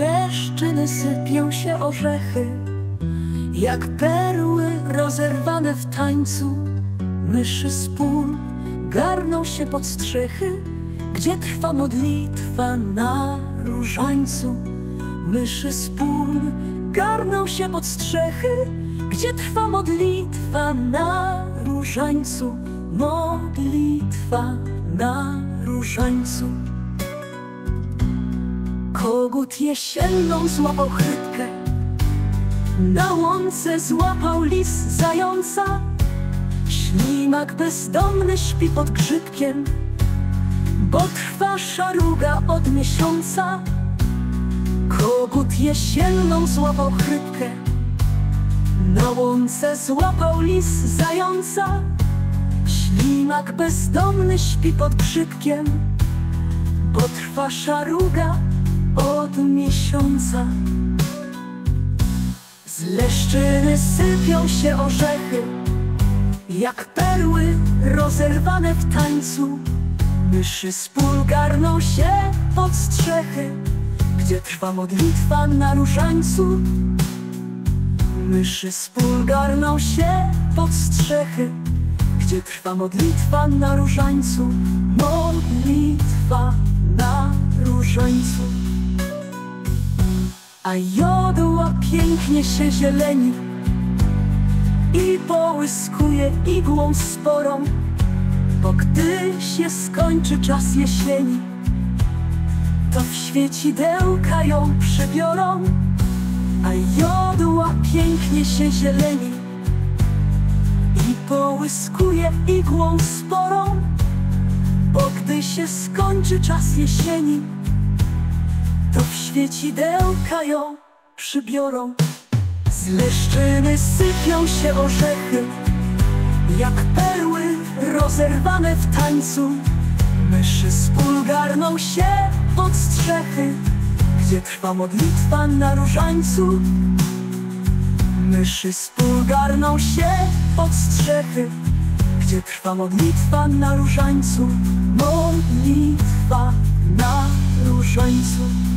leszczyny sypią się orzechy Jak perły rozerwane w tańcu. Myszy spól garną się pod strzechy Gdzie trwa modlitwa na różańcu. Myszy spól garną się pod strzechy Gdzie trwa modlitwa na różańcu. Modlitwa na różańcu Kogut jesienną złapał chrytkę Na łące złapał lis zająca. Ślimak bezdomny śpi pod grzybkiem Bo trwa szaruga od miesiąca. Kogut jesienną złapał chrytkę Na łące złapał lis zająca. Ślimak bezdomny śpi pod grzybkiem Bo trwa szaruga od miesiąca. Z leszczyny sypią się orzechy Jak perły rozerwane w tańcu. Myszy spól garną się pod strzechy Gdzie trwa modlitwa na różańcu. Myszy spól garną się pod strzechy Gdzie trwa modlitwa na różańcu. Modlitwa na różańcu a jodła pięknie się zieleni I połyskuje igłą sporą Bo gdy się skończy czas jesieni To w świecidełka ją przybiorą A jodła pięknie się zieleni I połyskuje igłą sporą Bo gdy się skończy czas jesieni to w świecidełka ją przybiorą. Z leszczyny sypią się orzechy Jak perły rozerwane w tańcu. Myszy spól garną się pod strzechy Gdzie trwa modlitwa na różańcu. Myszy spól garną się pod strzechy Gdzie trwa modlitwa na różańcu. Modlitwa na różańcu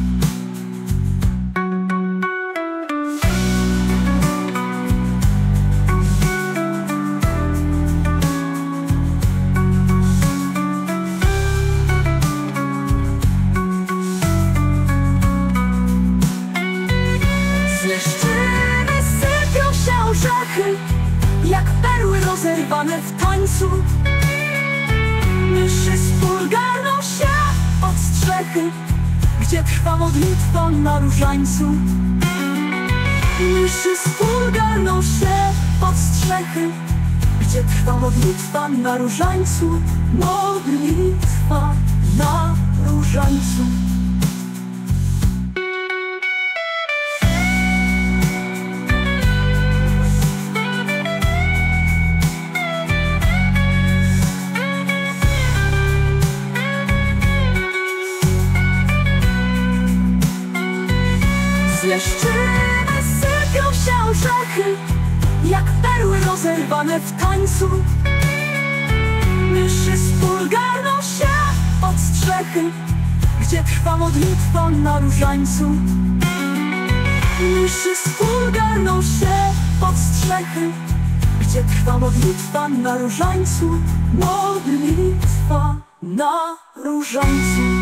Myszy spól garną się od strzechy Gdzie trwa modlitwa na różańcu. Spól garną się pod strzechy Gdzie trwa modlitwa na różańcu. Modlitwa na różańcu Jak perły rozerwane w tańcu. Myszy spól garną się pod strzechy Gdzie trwa modlitwa na różańcu. Myszy spól garną się pod strzechy Gdzie trwa modlitwa na różańcu. Modlitwa na różańcu